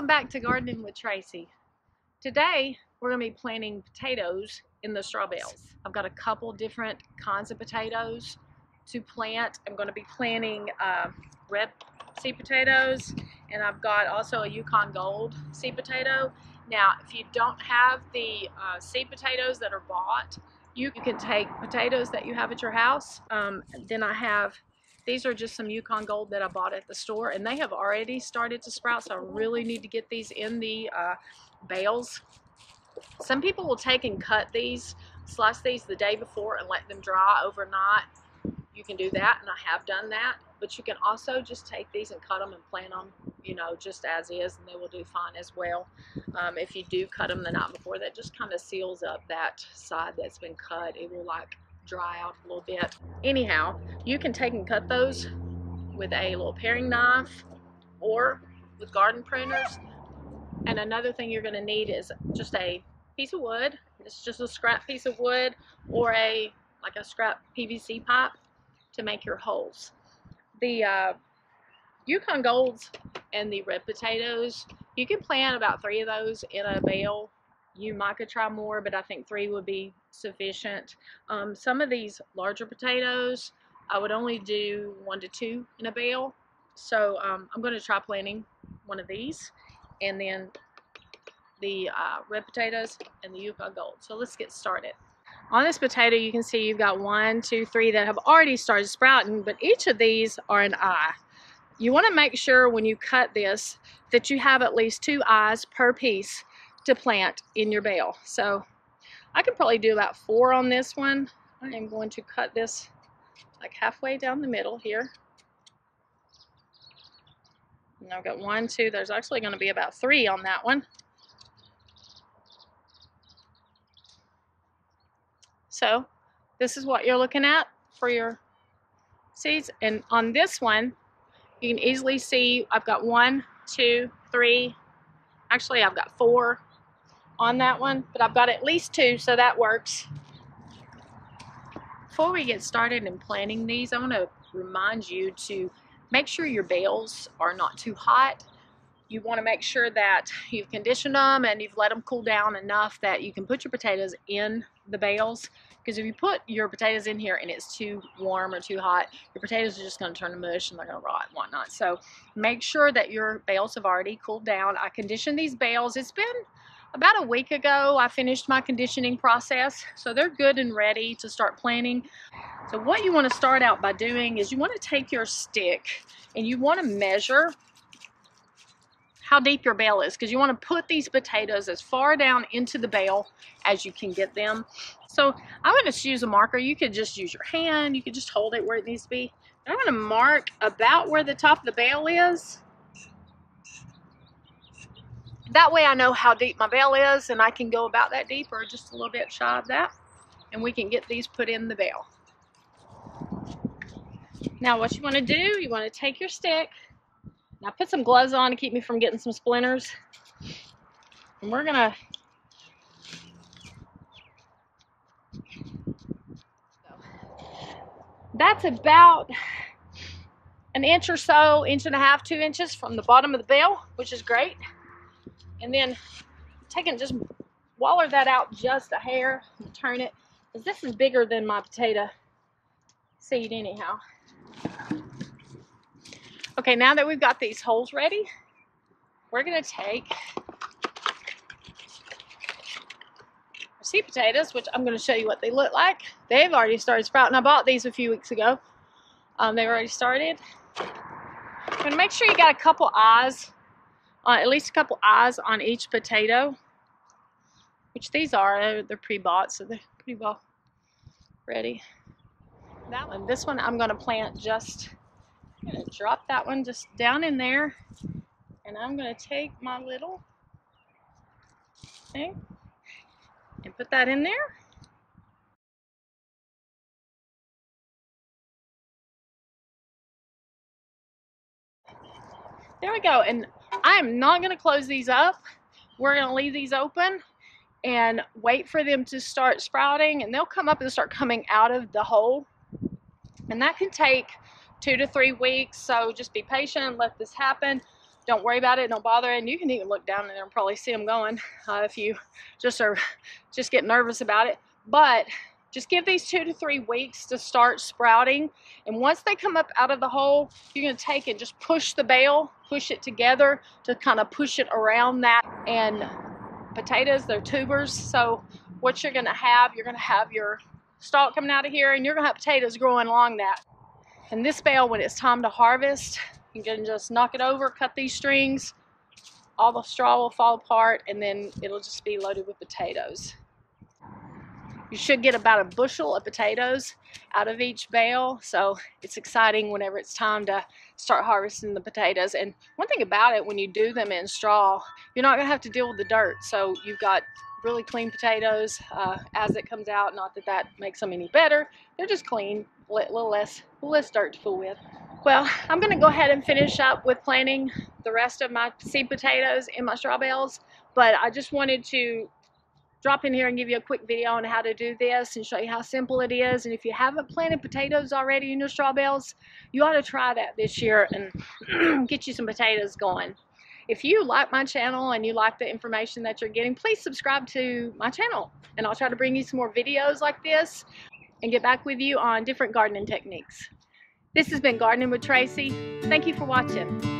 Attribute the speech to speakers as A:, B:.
A: Welcome back to Gardening with Tracy. Today we're going to be planting potatoes in the straw bales. I've got a couple different kinds of potatoes to plant. I'm going to be planting uh, red seed potatoes and I've got also a Yukon Gold seed potato. Now if you don't have the uh, seed potatoes that are bought, you can take potatoes that you have at your house. Um, then I have these are just some Yukon Gold that I bought at the store, and they have already started to sprout, so I really need to get these in the uh, bales. Some people will take and cut these, slice these the day before and let them dry overnight. You can do that, and I have done that. But you can also just take these and cut them and plant them, you know, just as is, and they will do fine as well. Um, if you do cut them the night before, that just kind of seals up that side that's been cut. It will like dry out a little bit. Anyhow, you can take and cut those with a little paring knife or with garden pruners. And another thing you're going to need is just a piece of wood. It's just a scrap piece of wood or a like a scrap PVC pipe to make your holes. The uh, Yukon Golds and the red potatoes, you can plant about three of those in a bale you might could try more, but I think three would be sufficient. Um, some of these larger potatoes, I would only do one to two in a bale. So um, I'm going to try planting one of these and then the uh, red potatoes and the Yukon Gold. So let's get started. On this potato, you can see you've got one, two, three that have already started sprouting, but each of these are an eye. You want to make sure when you cut this that you have at least two eyes per piece to plant in your bale. So I could probably do about four on this one. I am going to cut this like halfway down the middle here. And I've got one, two, there's actually going to be about three on that one. So this is what you're looking at for your seeds. And on this one, you can easily see I've got one, two, three, actually I've got four on that one, but I've got at least two, so that works. Before we get started in planting these, I want to remind you to make sure your bales are not too hot. You want to make sure that you've conditioned them and you've let them cool down enough that you can put your potatoes in the bales. Because if you put your potatoes in here and it's too warm or too hot, your potatoes are just going to turn to mush and they're going to rot and whatnot. So make sure that your bales have already cooled down. I conditioned these bales. It's been about a week ago, I finished my conditioning process, so they're good and ready to start planting. So what you want to start out by doing is you want to take your stick and you want to measure how deep your bale is because you want to put these potatoes as far down into the bale as you can get them. So I'm going to use a marker. You could just use your hand. You could just hold it where it needs to be. I'm going to mark about where the top of the bale is that way I know how deep my bale is and I can go about that deep or just a little bit shy of that and we can get these put in the bale. Now what you want to do, you want to take your stick. Now put some gloves on to keep me from getting some splinters. And we're going to That's about an inch or so, inch and a half, two inches from the bottom of the bale, which is great. And then taking just waller that out just a hair and turn it. Because this is bigger than my potato seed anyhow. Okay, now that we've got these holes ready, we're to take our seed potatoes, which I'm going to show you what they look like. They've already started sprouting. I bought these a few weeks ago. Um, they've already started. And make sure you got a couple eyes uh, at least a couple eyes on each potato, which these are. They're pre-bought, so they're pretty well ready. That one, this one I'm going to plant just, I'm going to drop that one just down in there, and I'm going to take my little thing and put that in there. There we go. And I'm not going to close these up. We're going to leave these open and wait for them to start sprouting and they'll come up and start coming out of the hole. And that can take two to three weeks. So just be patient, and let this happen. don't worry about it, don't bother, and you can even look down there and probably see them going uh, if you just are just get nervous about it. But just give these two to three weeks to start sprouting. And once they come up out of the hole, you're gonna take and just push the bale, push it together to kind of push it around that. And potatoes, they're tubers. So what you're gonna have, you're gonna have your stalk coming out of here and you're gonna have potatoes growing along that. And this bale, when it's time to harvest, you can just knock it over, cut these strings, all the straw will fall apart and then it'll just be loaded with potatoes. You should get about a bushel of potatoes out of each bale. So it's exciting whenever it's time to start harvesting the potatoes. And one thing about it, when you do them in straw, you're not gonna have to deal with the dirt. So you've got really clean potatoes uh, as it comes out. Not that that makes them any better. They're just clean, a little less, less dirt to fool with. Well, I'm gonna go ahead and finish up with planting the rest of my seed potatoes in my straw bales. But I just wanted to drop in here and give you a quick video on how to do this and show you how simple it is. And if you haven't planted potatoes already in your straw bales, you ought to try that this year and get you some potatoes going. If you like my channel and you like the information that you're getting, please subscribe to my channel. And I'll try to bring you some more videos like this and get back with you on different gardening techniques. This has been Gardening with Tracy. Thank you for watching.